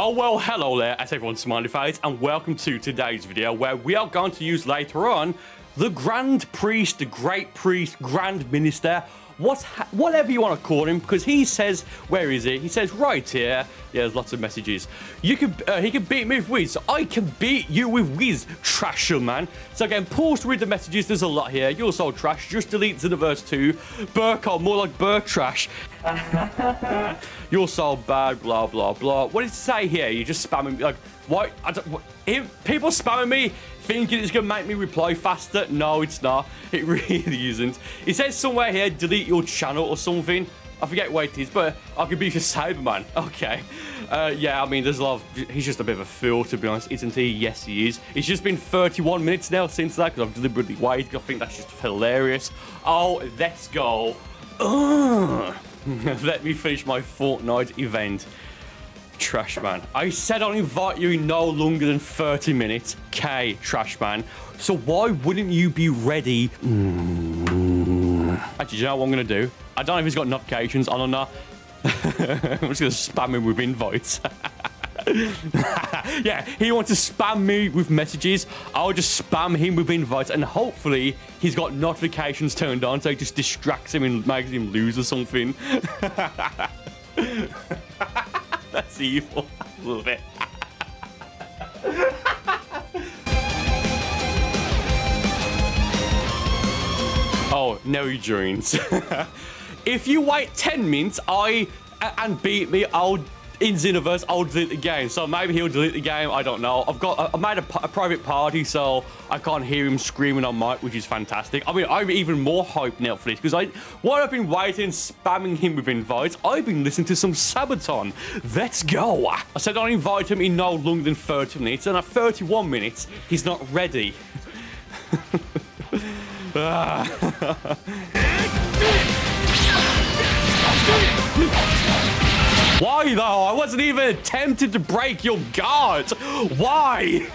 Oh well, hello there, as everyone's smiley face, and welcome to today's video where we are going to use later on the Grand Priest, the Great Priest, Grand Minister, what's whatever you want to call him, because he says, where is he? He says right here. Yeah, there's lots of messages. You can, uh, he can beat me with Whis. So I can beat you with Whis, Trasher man. So again, pause to read the messages. There's a lot here. You're so trash. Just delete Xenoverse 2. Burcol, more like Burk trash. You're so bad. Blah blah blah. What did it say here? You're just spamming me. like don't, what people spamming me thinking it's going to make me reply faster. No, it's not. It really isn't. It says somewhere here, delete your channel or something. I forget what it is, but I could be just Cyberman. Okay. Uh, yeah, I mean, there's a lot of... He's just a bit of a fool, to be honest, isn't he? Yes, he is. It's just been 31 minutes now since that, because I've deliberately waited. I think that's just hilarious. Oh, let's go. Let me finish my Fortnite event. Trash man. I said I'll invite you in no longer than 30 minutes. K, trash man. So why wouldn't you be ready? Mm. Actually, you know what I'm going to do? I don't know if he's got notifications on or not. I'm just going to spam him with invites. yeah, he wants to spam me with messages. I'll just spam him with invites, and hopefully he's got notifications turned on, so it just distracts him and makes him lose or something. That's evil. A little bit. oh, no dreams. if you wait 10 minutes, I and beat me, I'll in Xenoverse, I'll delete the game. So maybe he'll delete the game. I don't know. I've got, I made a, a, private party, so I can't hear him screaming on mic, which is fantastic. I mean, I'm even more hyped now for this because I, while I've been waiting, spamming him with invites, I've been listening to some Sabaton. Let's go. I said I'll invite him in no longer than 30 minutes, and at 31 minutes, he's not ready. Ah. Why though? I wasn't even tempted to break your guard. Why?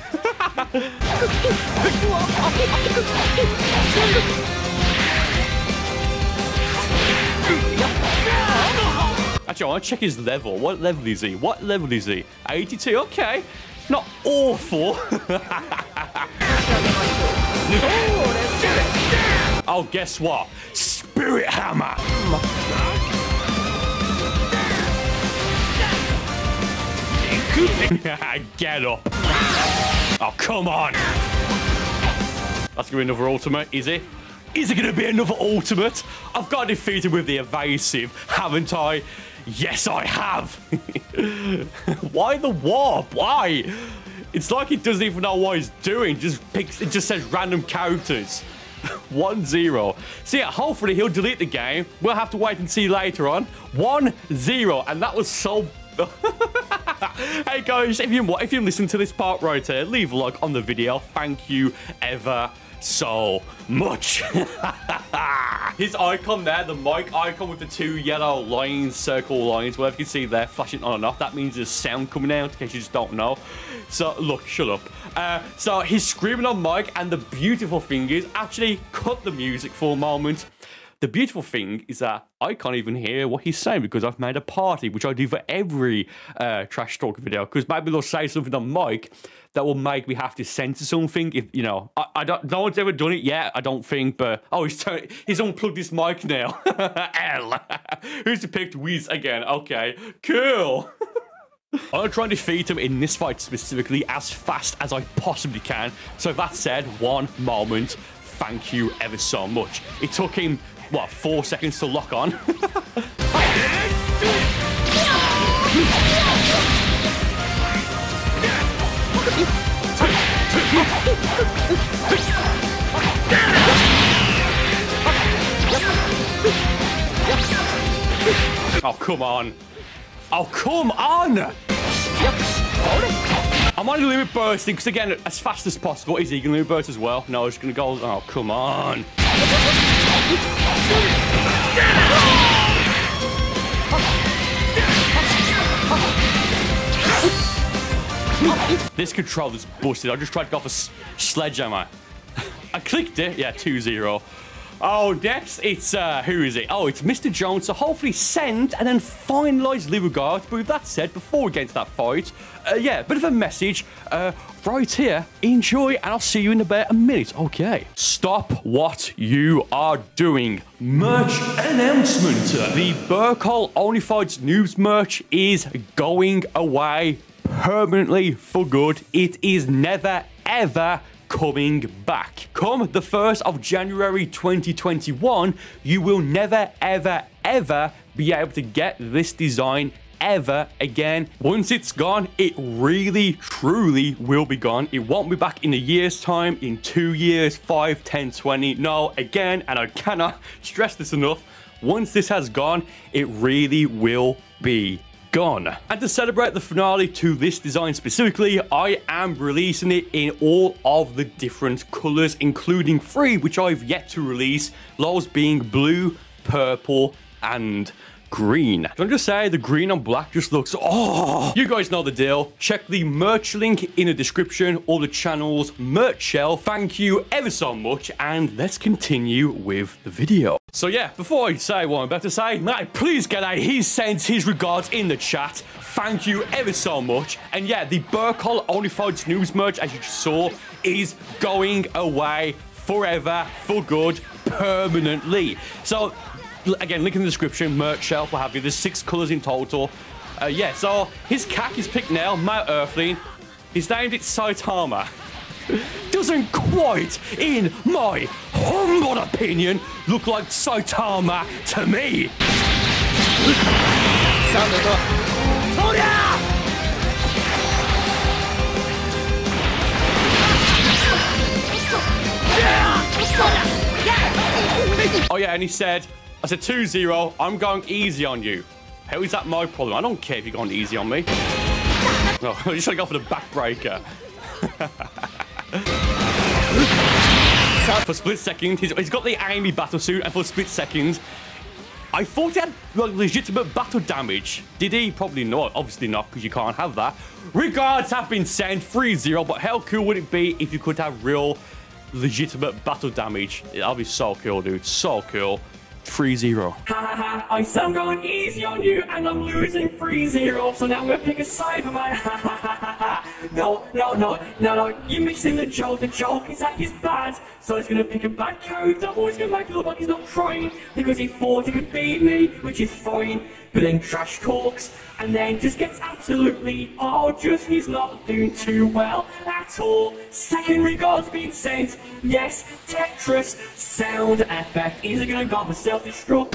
Actually, I want to check his level. What level is he? What level is he? 82? Okay. Not awful. oh, guess what? Spirit Hammer. Get up. Oh, come on. That's going to be another ultimate, is it? Is it going to be another ultimate? I've got defeated with the evasive, haven't I? Yes, I have. Why the warp? Why? It's like he doesn't even know what he's doing. Just picks, it just says random characters. 1-0. So yeah, hopefully he'll delete the game. We'll have to wait and see later on. 1-0. And that was so hey guys, if you if you listen to this part right here, leave a like on the video. Thank you ever so much. His icon there, the mic icon with the two yellow lines, circle lines, whatever you can see there, flashing on and off, that means there's sound coming out, in case you just don't know. So, look, shut up. Uh, so, he's screaming on mic, and the beautiful thing is, actually cut the music for a moment. The beautiful thing is that I can't even hear what he's saying because I've made a party, which I do for every uh, trash talk video. Because maybe they'll say something on mic that will make me have to censor something. If you know, I, I don't. No one's ever done it yet. I don't think. But oh, he's turn, he's unplugged his mic now. L. Who's picked Whis again? Okay, cool. I'm to try and defeat him in this fight specifically as fast as I possibly can. So that said, one moment, thank you ever so much. It took him what, four seconds to lock on? oh, come on. Oh, come on! I'm on a limit bursting, because again, as fast as possible. Is he going to burst as well? No, he's going to go... Oh, come on. This control is busted. I just tried to go for sledgehammer. I I clicked it. Yeah, 2-0. Oh, next it's, uh, who is it? Oh, it's Mr. Jones. So hopefully send and then finalize Lee regards. But with that said, before we get into that fight, uh, yeah, bit of a message uh, right here. Enjoy, and I'll see you in about a minute. Okay. Stop what you are doing. Merch announcement. The Burcol Only Fights news merch is going away permanently for good. It is never, ever coming back. Come the 1st of January 2021, you will never, ever, ever be able to get this design ever again. Once it's gone, it really, truly will be gone. It won't be back in a year's time, in two years, five, 10, 20. No, again, and I cannot stress this enough, once this has gone, it really will be gone. And to celebrate the finale to this design specifically, I am releasing it in all of the different colors, including three, which I've yet to release, those being blue, purple, and green. I just say the green on black just looks, oh, you guys know the deal. Check the merch link in the description or the channel's merch shelf. Thank you ever so much and let's continue with the video. So yeah, before I say what I'm about to say, please get out his sends his regards in the chat. Thank you ever so much. And yeah, the Burcol OnlyFights news merch, as you just saw, is going away forever, for good, permanently. So again, link in the description, merch shelf, what have you. There's six colours in total. Uh, yeah, so his cack is picked now, my Earthling. He's named it Saitama. Doesn't quite, in my humble opinion, look like Saitama to me. Oh yeah, and he said, I said 2-0. I'm going easy on you. How is that my problem? I don't care if you're going easy on me. Oh, just trying to go for the backbreaker. for split second, he's, he's got the Amy battle suit, and for split seconds, I thought he had like, legitimate battle damage. Did he? Probably not. Obviously not, because you can't have that. Regards have been sent 3-0, but how cool would it be if you could have real legitimate battle damage? That'd be so cool, dude. So cool. 3-0. Ha ha ha, I I'm going easy on you and I'm losing 3-0, so now I'm gonna pick a side of my ha ha ha ha. No, no, no, no, no, you're mixing the joke, the joke is that he's bad, so he's gonna pick a bad character, or he's gonna make it look like he's not trying, because he thought he could beat me, which is fine, but then trash talks, and then just gets absolutely, oh, just he's not doing too well at all. Second regards being sent, yes, Tetris sound effect. Is it gonna go for self-destruct?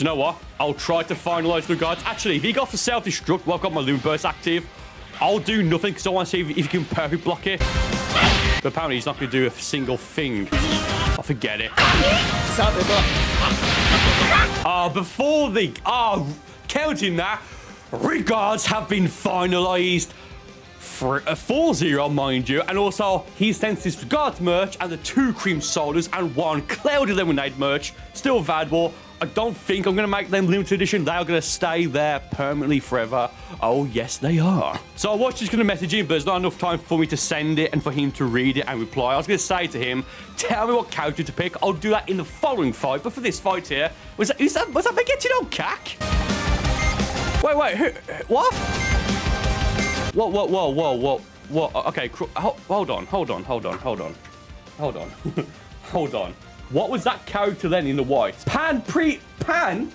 You know what? I'll try to finalize the guards. Actually, if he got for self-destruct, well, I've got my Loom Burst active. I'll do nothing because I want to see if, he can perfect block it. But apparently he's not going to do a single thing. I forget it. Ah, uh, before the... Ah, uh, counting that, regards have been finalized. For a 4-0, mind you, and also he sends his regards merch and the two cream sodas and one cloudy lemonade merch, still valuable. I don't think I'm going to make them limited edition. They are going to stay there permanently forever. Oh, yes, they are. So I was just going to message him, but there's not enough time for me to send it and for him to read it and reply. I was going to say to him, tell me what character to pick. I'll do that in the following fight. But for this fight here, was that, is that, was that getting on cack? Wait, wait, who, what? Whoa, whoa, whoa, whoa, whoa, whoa. Okay, hold on, hold on, hold on, hold on. Hold on. hold on. What was that character then in the white? Pan pre... Pan?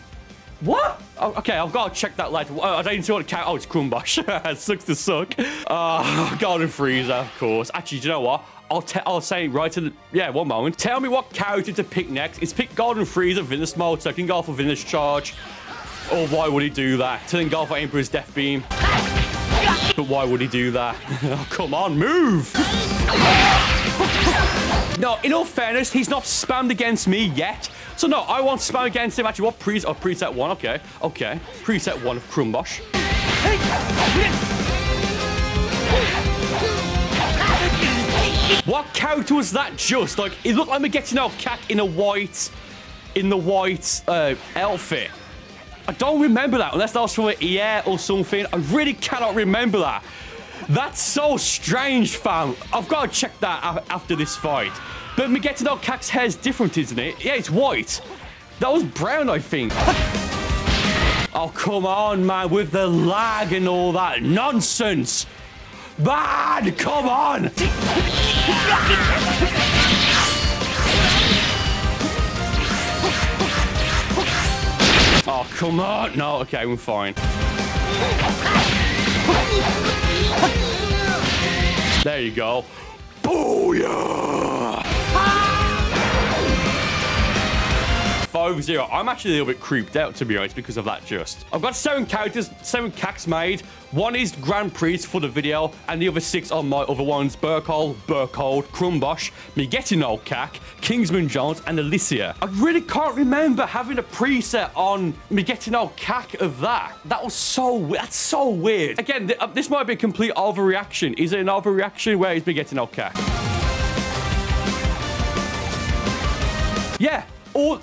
What? Oh, okay, I've got to check that later. I don't even see what character... Oh, it's Crumbash. sucks to suck. Uh, Golden Frieza, of course. Actually, do you know what? I'll, tell I'll say right to the... Yeah, one moment. Tell me what character to pick next. It's pick Golden Frieza, Venus Mode, so I can go for Venus Charge. Or why would he do that? To then go for Emperor's Death Beam. But why would he do that? oh, come on, move! No, in all fairness, he's not spammed against me yet. So no, I want spam against him. Actually, what preset? Oh, preset one. Okay, okay. Preset one of Crumbosh. What character was that just? Like, it looked like me getting out cack in a white in the white uh, outfit. I don't remember that unless that was from an EA or something. I really cannot remember that. That's so strange, fam. I've got to check that after this fight. But me getting out Cac's hair is different, isn't it? Yeah, it's white. That was brown, I think. oh, come on, man, with the lag and all that nonsense. Man, come on. Oh, come on. No, okay, we're fine. There you go. Booyah! 5-0. I'm actually a little bit creeped out, to be honest, because of that just. I've got seven characters, seven cacks made. One is Grand Priest for the video, and the other six are my other ones. Burkhold, Burkhold, Crumbosh, Migetino Cack, Kingsman Jones, and Alicia. I really can't remember having a preset on Migetino Cack of that. That was so, that's so weird. Again, th uh, this might be a complete overreaction. Is it an overreaction? Where is Migetino Cack? Yeah, all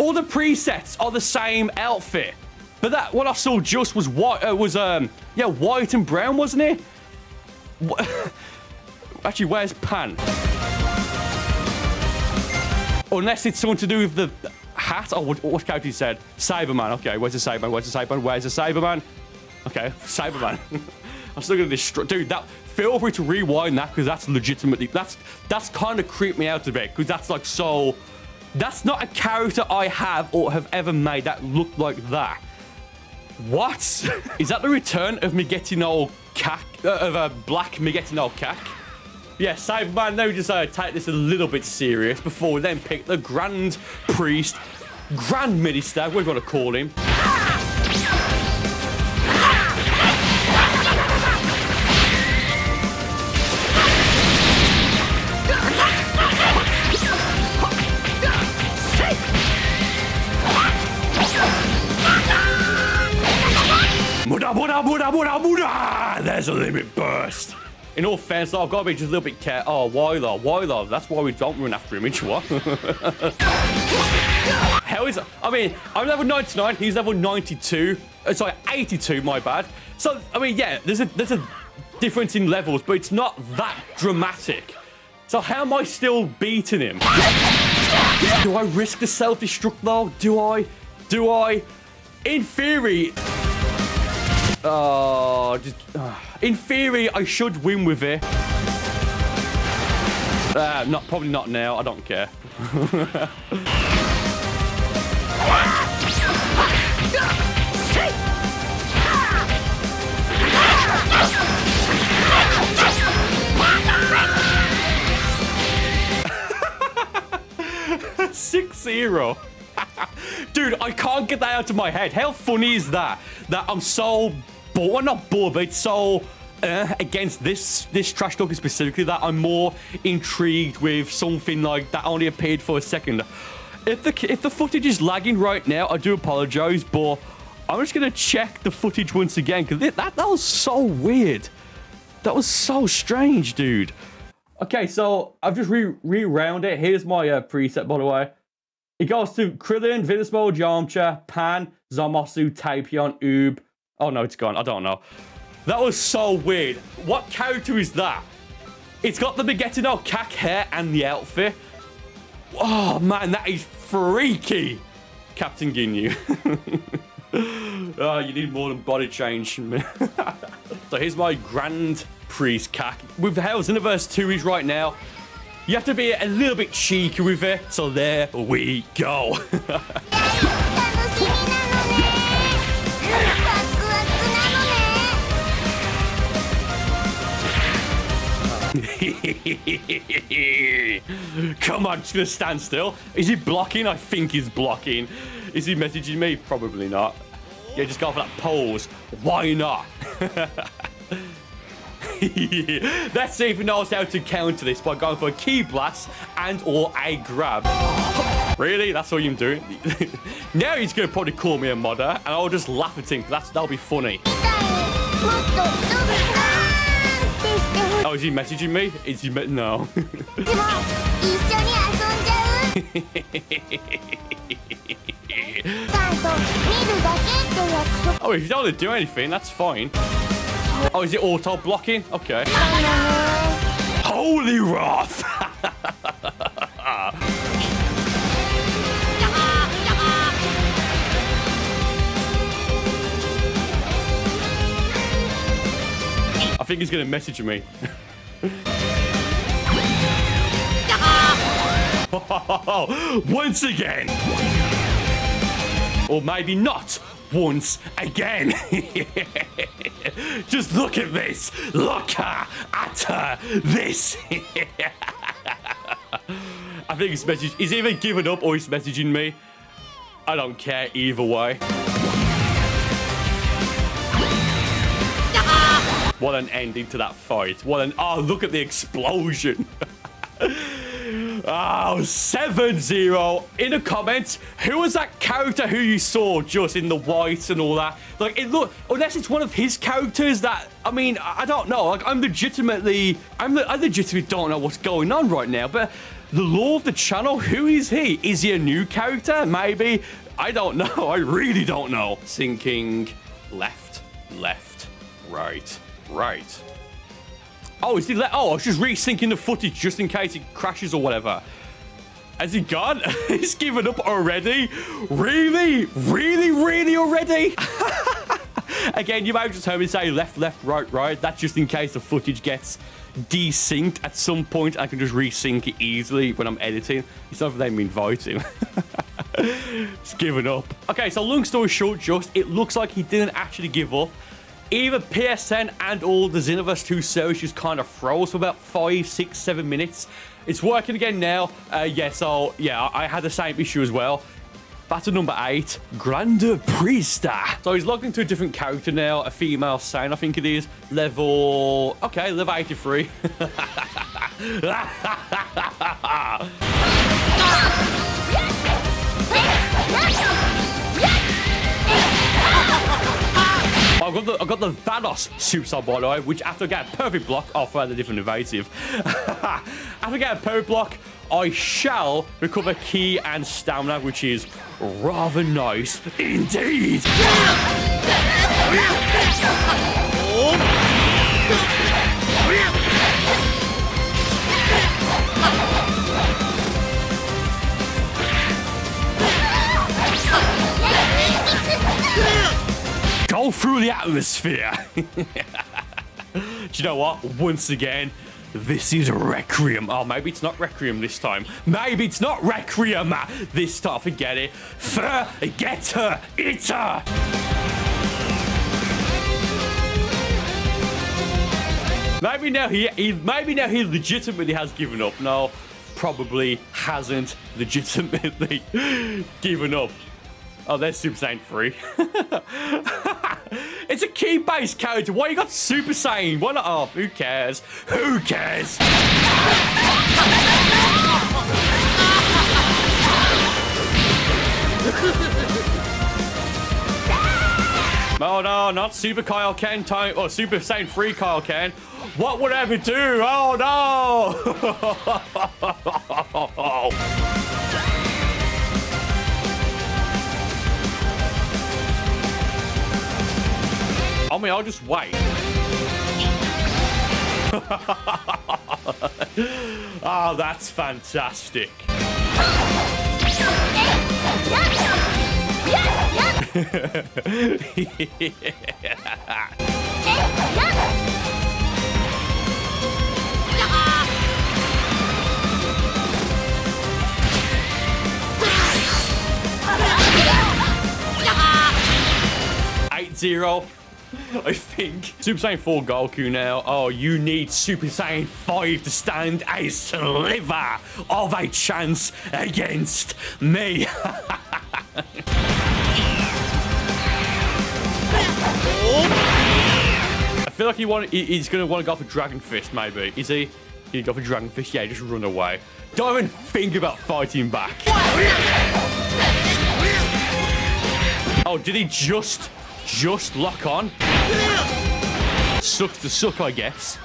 all the presets are the same outfit. But that what I saw just was white. Uh, was um yeah white and brown, wasn't it? Actually, where's Pan? Unless it's something to do with the hat. Oh, what, what character said? Cyberman. Okay, where's the Cyberman? Where's the Cyberman? Where's the Cyberman? Okay, Cyberman. I'm still gonna destroy. Dude, that. Feel free to rewind that because that's legitimately. That's that's kind of creeped me out a bit because that's like so that's not a character I have or have ever made that looked like that. What? Is that the return of Migetino Cack? Uh, of a black Migetino Cack? Yeah, Cyberman, now decided to take this a little bit serious before we then pick the Grand Priest, Grand Minister, want to call him? Buddha, Buddha! There's a limit burst. In all fairness, I've got to be just a little bit careful. Oh? Why though? That's why we don't run after Image. What? How is? I mean, I'm level 99. He's level 92. Uh, sorry, 82. My bad. So, I mean, yeah, there's a there's a difference in levels, but it's not that dramatic. So how am I still beating him? Do I risk the self-destruct though? Do I? Do I? In theory, Oh, just, uh, in theory, I should win with it. Uh, not probably not now. I don't care. Six zero. Dude, I can't get that out of my head. How funny is that? That I'm so bored. Well, not bored, but it's so uh, against this this trash talking specifically that I'm more intrigued with something like that only appeared for a second. If the if the footage is lagging right now, I do apologize, but I'm just gonna check the footage once again because that that was so weird. That was so strange, dude. Okay, so I've just re rewound it. Here's my uh, preset, by the way. It goes to Krillin, Vinismo, Yamcha, Pan, Zamasu, Tapion, Oob. Oh no, it's gone. I don't know. That was so weird. What character is that? It's got the Begetino cack hair and the outfit. Oh man, that is freaky. Captain Ginyu. oh, you need more than body change. so here's my Grand Priest cack. With Hell's Universe 2 is right now. You have to be a little bit cheeky with it. So there we go. Come on, just stand still. Is he blocking? I think he's blocking. Is he messaging me? Probably not. Yeah, just go for that pose. Why not? Let's see if he knows how to counter this by going for a ki blast and or a grab. really? That's all you're doing? now he's going to probably call me a modder and I'll just laugh at him. That's, that'll be funny. Oh, is he messaging me? Is he... No. oh, if you don't want to do anything, that's fine. Oh, is it auto blocking? Okay. Holy wrath! think he's gonna message me. Once again! Or maybe not once again. Just look at this. Look at her. This. I think he's messaging. He's either given up or he's messaging me. I don't care either way. What an ending to that fight. What an... Oh, look at the explosion. Oh, 7-0. In the comments, who was that character who you saw just in the white and all that? Like, it look, unless it's one of his characters that, I mean, I don't know. Like, I'm legitimately, I'm, I legitimately don't know what's going on right now, but the law of the channel, who is he? Is he a new character? Maybe. I don't know. I really don't know. Sinking left, left, right, right. Oh, is he let? Oh, I was just resyncing the footage just in case it crashes or whatever. Has he gone? He's given up already? Really? Really, really already? Again, you might just heard me say left, left, right, right. That's just in case the footage gets desynced at some point. I can just resync it easily when I'm editing. It's not that I invite him. He's given up. Okay, so long story short, just it looks like he didn't actually give up either PSN and all the Xenoverse 2 service just kind of froze for about five, six, seven minutes. It's working again now. Uh, yeah, so yeah, I had the same issue as well. Battle number eight, Grande Priesta. So he's logged into a different character now, a female Saint, I think it is. Level, okay, level 83. the I've got the Thanos super by the way, which after I get a perfect block, I'll find a different evasive. after I get a perfect block, I shall recover key and stamina, which is rather nice indeed. Go through the atmosphere. Do you know what? Once again, this is Requiem. Oh, maybe it's not Requiem this time. Maybe it's not Requiem this time. Forget it. Forget her. It's her. Maybe now he, he, maybe now he legitimately has given up. No, probably hasn't legitimately given up. Oh, there's Super Saiyan 3. it's a ki-based character. Why you got Super Saiyan? Why not? Oh, who cares? Who cares? oh no, not Super Kaioken time or Super Saiyan 3 Kaioken. What would I ever do? Oh no! I'll just wait. oh, ah, that's fantastic. Eight zero. I think. Super Saiyan 4 Goku now. Oh, you need Super Saiyan 5 to stand a sliver of a chance against me. I feel like he want, he's going to want to go for Dragon Fist, maybe. Is he? He go for Dragon Fist? Yeah, just run away. Don't even think about fighting back. Oh, did he just just lock on. Sucks to suck, I guess.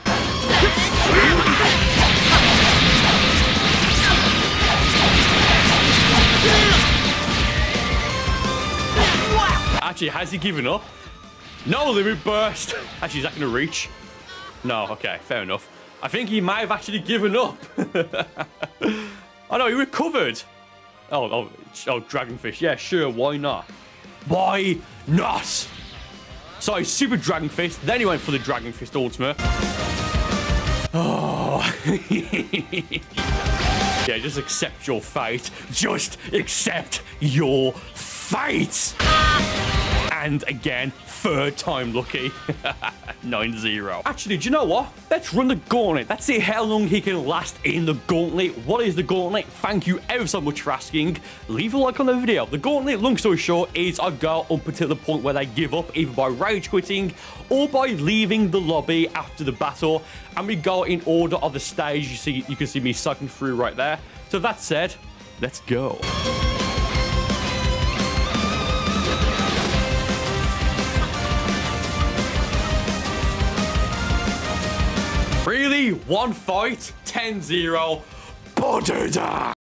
Actually, has he given up? No, limit burst. Actually, is that going to reach? No, okay, fair enough. I think he might have actually given up. oh, no, he recovered. Oh, oh, oh, Dragon Fist. Yeah, sure, why not? Why not? So Super Dragon Fist, then he went for the Dragon Fist Ultimate. Oh. yeah, just accept your fate. Just accept your fate. And again, third time lucky. 9-0. Actually, do you know what? Let's run the gauntlet. Let's see how long he can last in the gauntlet. What is the gauntlet? Thank you ever so much for asking. Leave a like on the video. The gauntlet, long story short, is I go up until the point where they give up, either by rage quitting or by leaving the lobby after the battle. And we go in order of the stage. You see, you can see me sucking through right there. So that said, let's go. Really? One fight? 10-0? Butter